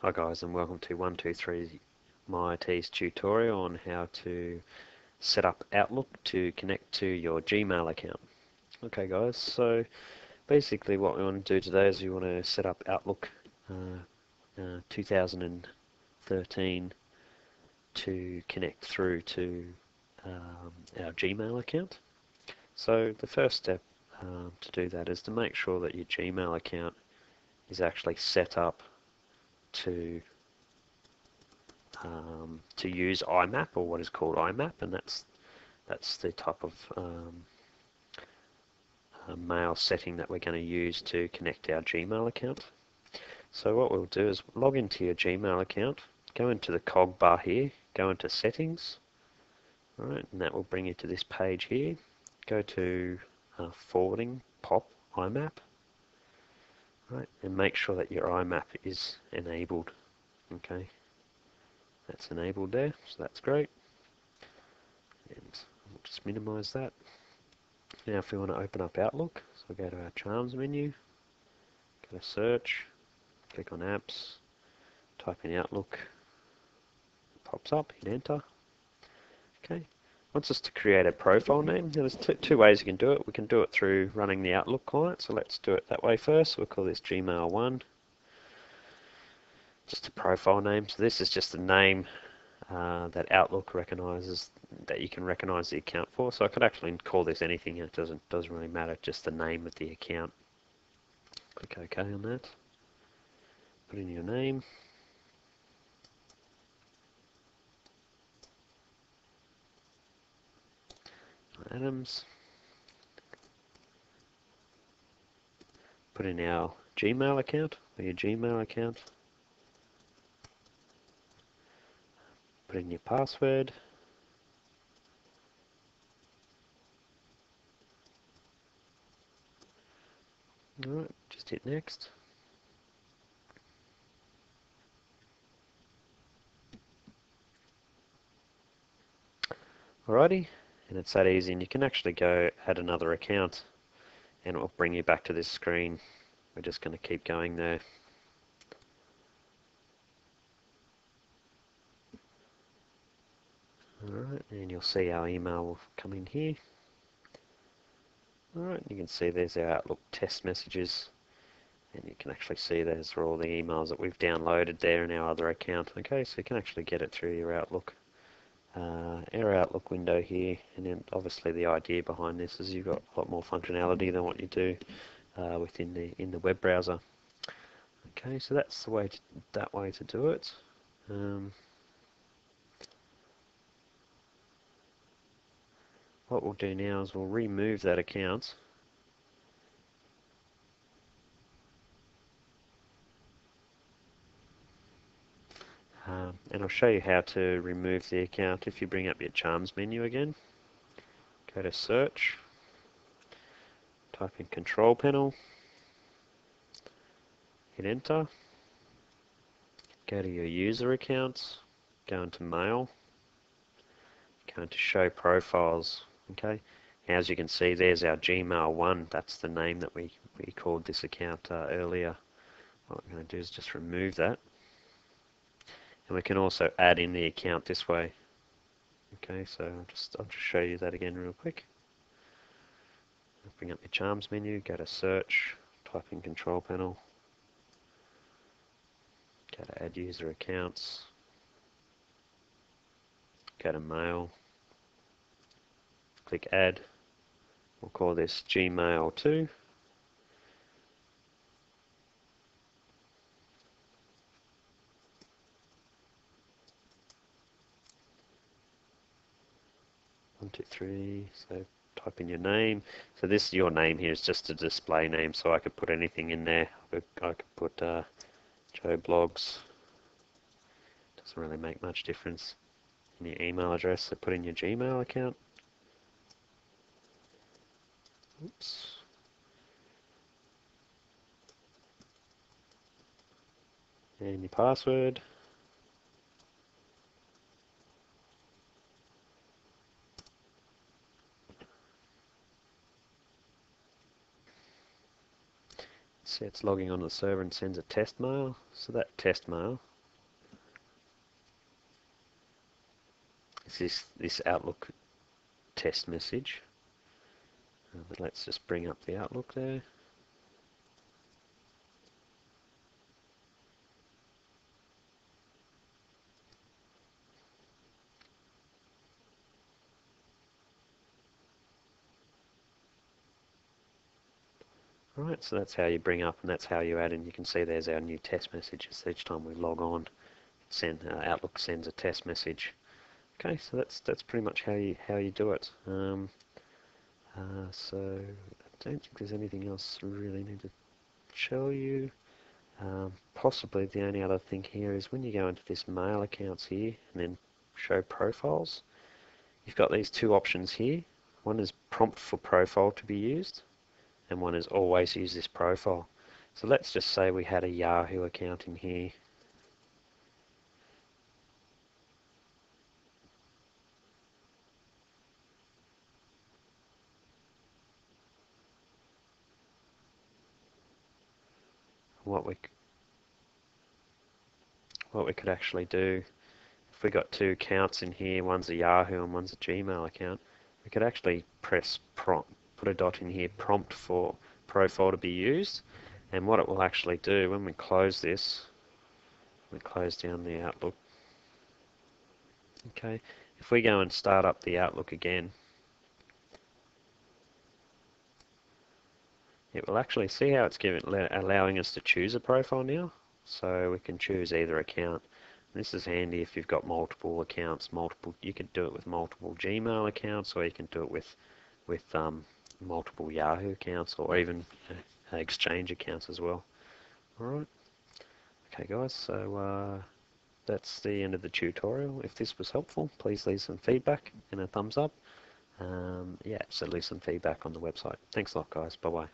Hi guys and welcome to 123 MyIT's tutorial on how to set up Outlook to connect to your Gmail account. Okay guys, so basically what we want to do today is we want to set up Outlook uh, uh, 2013 to connect through to um, our Gmail account. So the first step um, to do that is to make sure that your Gmail account is actually set up to um, to use IMAP or what is called IMAP, and that's that's the type of um, uh, mail setting that we're going to use to connect our Gmail account. So what we'll do is log into your Gmail account, go into the cog bar here, go into settings, right, and that will bring you to this page here. Go to uh, forwarding POP IMAP, right, and make sure that your IMAP is enabled. Okay, that's enabled there, so that's great. And we'll just minimize that. Now if we want to open up Outlook, so go to our Charms menu, go to Search, click on Apps, type in Outlook, pops up, hit Enter. Okay, wants us to create a profile name. Now, there's two, ways you can do it. We can do it through running the Outlook client, so let's do it that way first. We'll call this Gmail1. Just a profile name. So this is just a name uh, that Outlook recognizes that you can recognize the account for. So I could actually call this anything. It doesn't doesn't really matter. Just the name of the account. Click OK on that. Put in your name. Adams. Put in our Gmail account or your Gmail account. Put in your password. Alright, just hit next. Alrighty, and it's that easy and you can actually go add another account and it will bring you back to this screen. We're just going to keep going there. Alright and you'll see our email will come in here. Alright you can see there's our Outlook test messages and you can actually see those are all the emails that we've downloaded there in our other account. Okay so you can actually get it through your Outlook uh, our Outlook window here, and then obviously the idea behind this is you've got a lot more functionality than what you do uh, within the in the web browser. Okay, so that's the way to, that way to do it. Um, what we'll do now is we'll remove that account Um, and I'll show you how to remove the account if you bring up your Charms menu again. Go to Search, type in Control Panel, hit Enter, go to your user accounts, go into Mail, go into Show Profiles. Okay, as you can see, there's our Gmail one. That's the name that we we called this account uh, earlier. What I'm going to do is just remove that and we can also add in the account this way. Okay so I'll just I'll just show you that again real quick. Bring up your charms menu go to search type in control panel. Go to add user accounts. Go to mail. Click add. We'll call this gmail 2 One, two, three. So type in your name. So this your name here is just a display name, so I could put anything in there. I could put uh, Joe Bloggs. Doesn't really make much difference. In your email address, so put in your Gmail account. Oops. And your password. see it's logging on the server and sends a test mail. So that test mail is this, this Outlook test message. Uh, let's just bring up the Outlook there. Right, so that's how you bring up and that's how you add and You can see there's our new test messages. Each time we log on, send uh, Outlook sends a test message. Okay, so that's that's pretty much how you how you do it. Um, uh, so I don't think there's anything else really need to show you. Um, possibly the only other thing here is when you go into this mail accounts here and then show profiles, you've got these two options here. One is prompt for profile to be used and one is always use this profile. So let's just say we had a Yahoo account in here. What we what we could actually do if we got two accounts in here, one's a Yahoo and one's a Gmail account, we could actually press prompt put a dot in here, prompt for profile to be used. And what it will actually do when we close this, we close down the Outlook. Okay, if we go and start up the Outlook again, it will actually see how it's giving, allowing us to choose a profile now. So we can choose either account. This is handy if you've got multiple accounts, multiple. You can do it with multiple Gmail accounts, or you can do it with with um, multiple Yahoo accounts or even uh, Exchange accounts as well. Alright. Okay guys, so uh, that's the end of the tutorial. If this was helpful, please leave some feedback and a thumbs up. Um, yeah, so leave some feedback on the website. Thanks a lot guys. Bye bye.